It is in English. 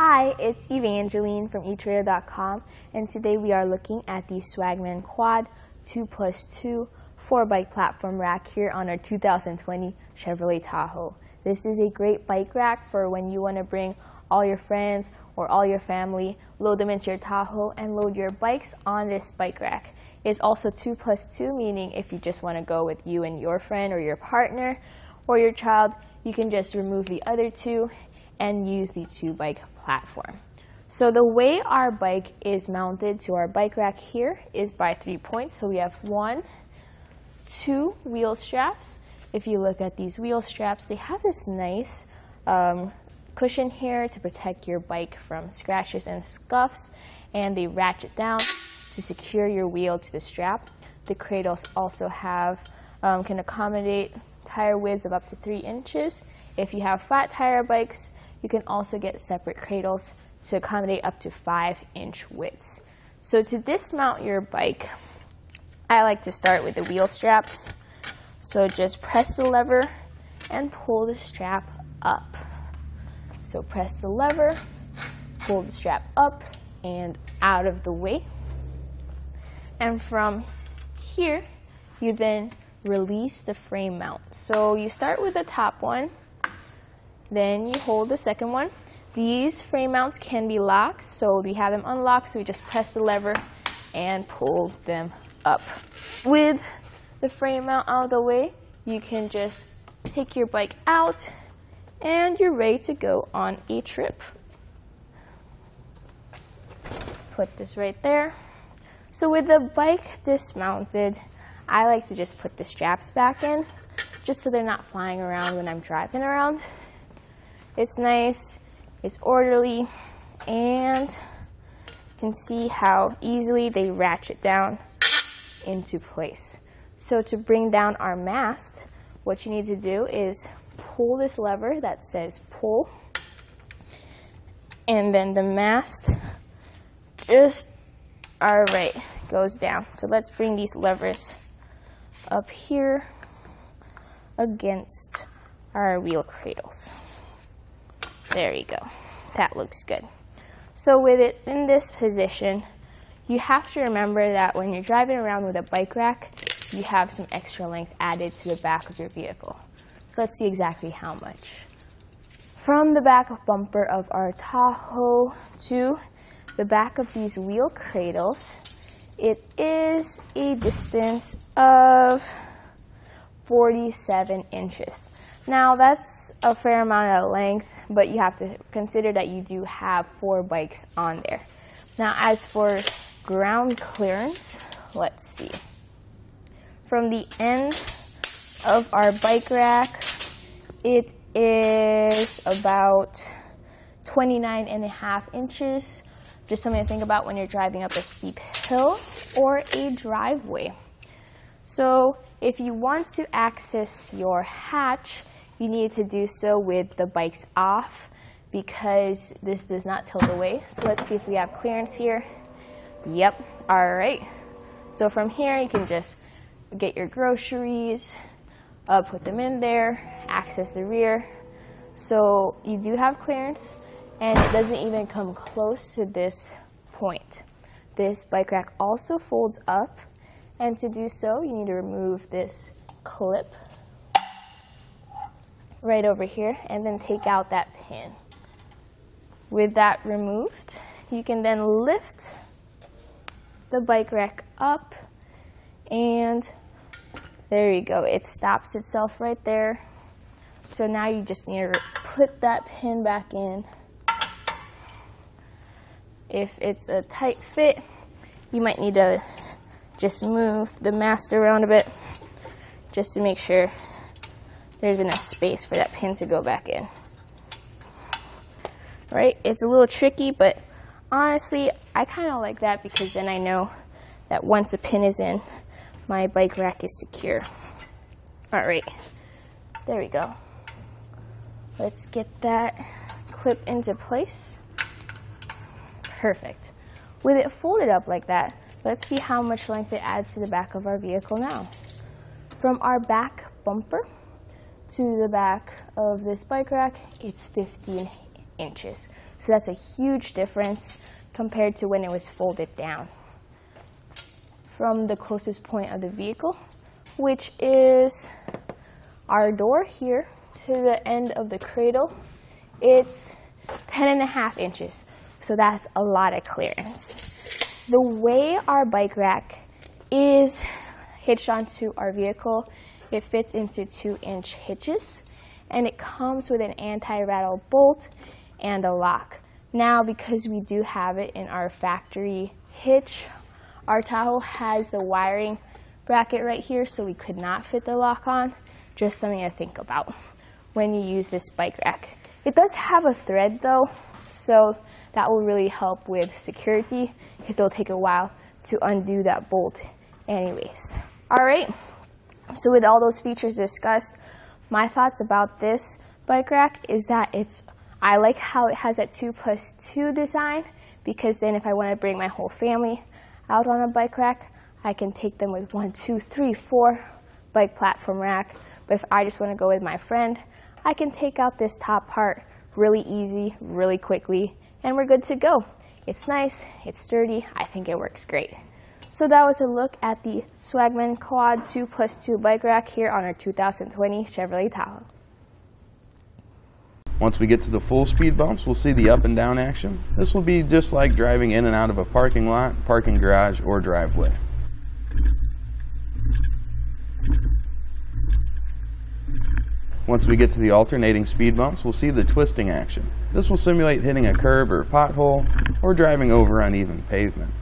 Hi, it's Evangeline from eTrailer.com, and today we are looking at the Swagman Quad 2 plus 2 4 bike platform rack here on our 2020 Chevrolet Tahoe. This is a great bike rack for when you want to bring all your friends or all your family, load them into your Tahoe, and load your bikes on this bike rack. It's also 2 plus 2, meaning if you just want to go with you and your friend or your partner or your child, you can just remove the other two and use the two bike platform. So the way our bike is mounted to our bike rack here is by three points. So we have one, two wheel straps. If you look at these wheel straps, they have this nice um, cushion here to protect your bike from scratches and scuffs, and they ratchet down to secure your wheel to the strap. The cradles also have um, can accommodate tire widths of up to three inches. If you have flat tire bikes, you can also get separate cradles to accommodate up to five inch widths. So to dismount your bike, I like to start with the wheel straps. So just press the lever and pull the strap up. So press the lever, pull the strap up and out of the way. And from here, you then release the frame mount. So you start with the top one, then you hold the second one. These frame mounts can be locked, so we have them unlocked, so we just press the lever and pull them up. With the frame mount out of the way, you can just take your bike out and you're ready to go on a trip. Let's put this right there. So with the bike dismounted, I like to just put the straps back in just so they're not flying around when I'm driving around. It's nice, it's orderly, and you can see how easily they ratchet down into place. So to bring down our mast, what you need to do is pull this lever that says pull, and then the mast just, all right, goes down. So let's bring these levers up here against our wheel cradles. There you go. That looks good. So with it in this position, you have to remember that when you're driving around with a bike rack, you have some extra length added to the back of your vehicle. So let's see exactly how much. From the back bumper of our Tahoe to the back of these wheel cradles, it is a distance of 47 inches. Now that's a fair amount of length, but you have to consider that you do have four bikes on there. Now as for ground clearance, let's see. From the end of our bike rack, it is about 29 and a half inches just something to think about when you're driving up a steep hill or a driveway. So if you want to access your hatch, you need to do so with the bikes off because this does not tilt away. So let's see if we have clearance here. Yep, all right. So from here, you can just get your groceries, uh, put them in there, access the rear. So you do have clearance and it doesn't even come close to this point. This bike rack also folds up and to do so you need to remove this clip right over here and then take out that pin. With that removed, you can then lift the bike rack up and there you go. It stops itself right there. So now you just need to put that pin back in if it's a tight fit, you might need to just move the mast around a bit just to make sure there's enough space for that pin to go back in. Right? It's a little tricky, but honestly, I kind of like that because then I know that once a pin is in, my bike rack is secure. All right, there we go. Let's get that clip into place. Perfect. With it folded up like that, let's see how much length it adds to the back of our vehicle now. From our back bumper to the back of this bike rack, it's 15 inches. So that's a huge difference compared to when it was folded down. From the closest point of the vehicle, which is our door here to the end of the cradle, it's 10 and a half inches. So that's a lot of clearance. The way our bike rack is hitched onto our vehicle, it fits into two inch hitches and it comes with an anti-rattle bolt and a lock. Now, because we do have it in our factory hitch, our Tahoe has the wiring bracket right here, so we could not fit the lock on. Just something to think about when you use this bike rack. It does have a thread though, so that will really help with security because it'll take a while to undo that bolt anyways. All right, so with all those features discussed, my thoughts about this bike rack is that it's I like how it has that 2 plus 2 design because then if I want to bring my whole family out on a bike rack, I can take them with one, two, three, four bike platform rack. But if I just want to go with my friend, I can take out this top part really easy, really quickly, and we're good to go. It's nice, it's sturdy, I think it works great. So that was a look at the Swagman Quad 2 plus 2 bike rack here on our 2020 Chevrolet Tahoe. Once we get to the full speed bumps, we'll see the up and down action. This will be just like driving in and out of a parking lot, parking garage, or driveway. Once we get to the alternating speed bumps, we'll see the twisting action. This will simulate hitting a curb or pothole or driving over uneven pavement.